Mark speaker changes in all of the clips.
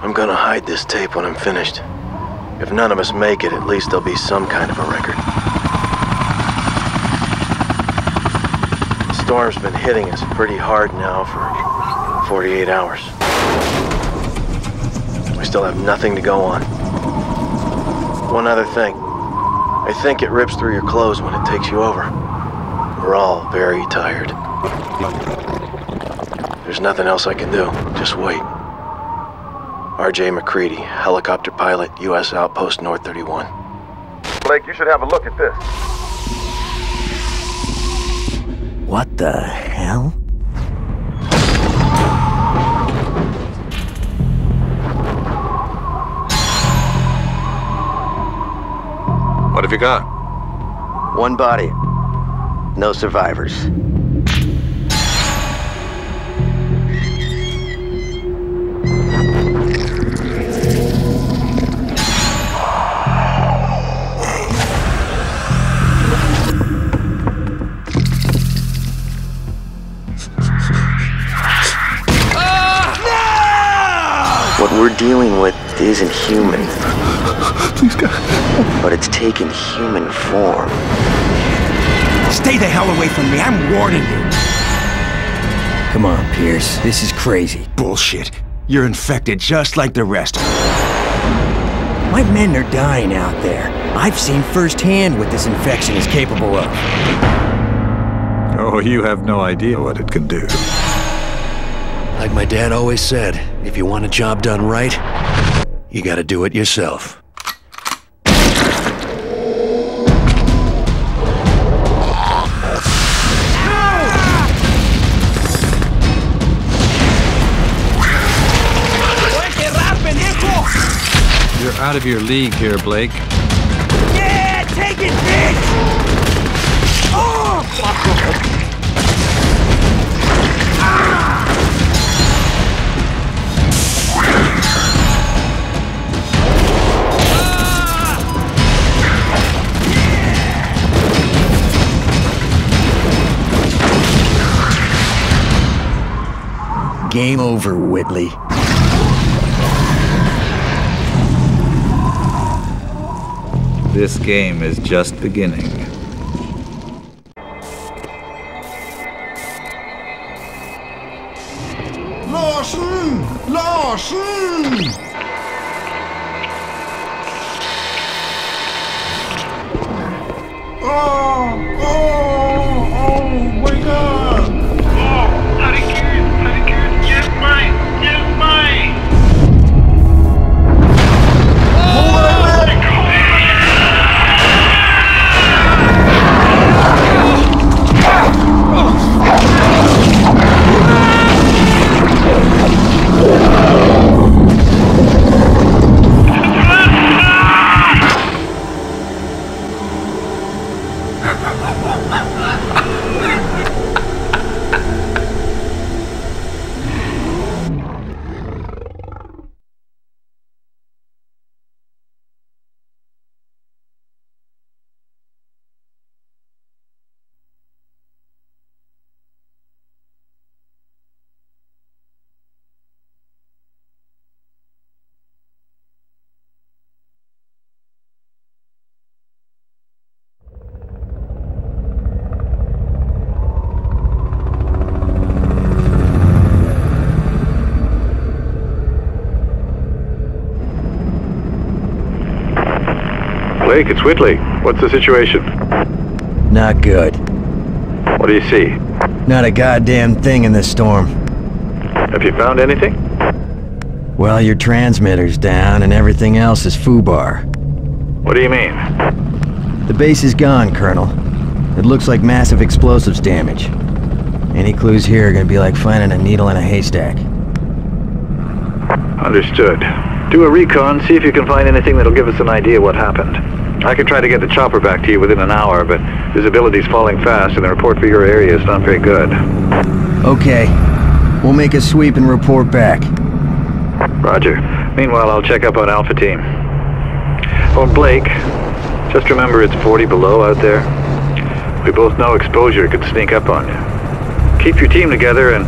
Speaker 1: I'm gonna hide this tape when I'm finished. If none of us make it, at least there'll be some kind of a record. The storm's been hitting us pretty hard now for 48 hours. We still have nothing to go on. One other thing. I think it rips through your clothes when it takes you over. We're all very tired. There's nothing else I can do. Just wait. RJ MacReady, helicopter pilot, U.S. Outpost North 31.
Speaker 2: Blake, you should have a look at this.
Speaker 3: What the hell?
Speaker 4: What have you got?
Speaker 3: One body. No survivors. What we're dealing with isn't human.
Speaker 4: Please, God.
Speaker 3: But it's taken human form.
Speaker 5: Stay the hell away from me, I'm warning you.
Speaker 6: Come on, Pierce. This is crazy.
Speaker 5: Bullshit. You're infected just like the rest.
Speaker 6: My men are dying out there. I've seen firsthand what this infection is capable of.
Speaker 4: Oh, you have no idea what it can do.
Speaker 7: Like my dad always said, if you want a job done right, you gotta do it yourself.
Speaker 4: You're out of your league here, Blake.
Speaker 5: Yeah, take it, bitch! Oh!
Speaker 6: Game over, Whitley.
Speaker 4: This game is just beginning.
Speaker 8: Larsen! Larsen! Oh!
Speaker 2: Blake, it's Whitley. What's the situation?
Speaker 6: Not good.
Speaker 2: What do you see?
Speaker 6: Not a goddamn thing in this storm.
Speaker 2: Have you found anything?
Speaker 6: Well, your transmitter's down and everything else is FUBAR.
Speaker 2: What do you mean?
Speaker 6: The base is gone, Colonel. It looks like massive explosives damage. Any clues here are gonna be like finding a needle in a haystack.
Speaker 2: Understood. Do a recon, see if you can find anything that'll give us an idea what happened. I can try to get the chopper back to you within an hour, but visibility's falling fast and the report for your area is not very good.
Speaker 6: Okay. We'll make a sweep and report back.
Speaker 2: Roger. Meanwhile, I'll check up on Alpha Team. Oh, Blake, just remember it's 40 below out there. We both know exposure could sneak up on you. Keep your team together and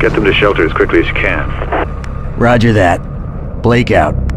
Speaker 2: get them to shelter as quickly as you can.
Speaker 6: Roger that. Blake out.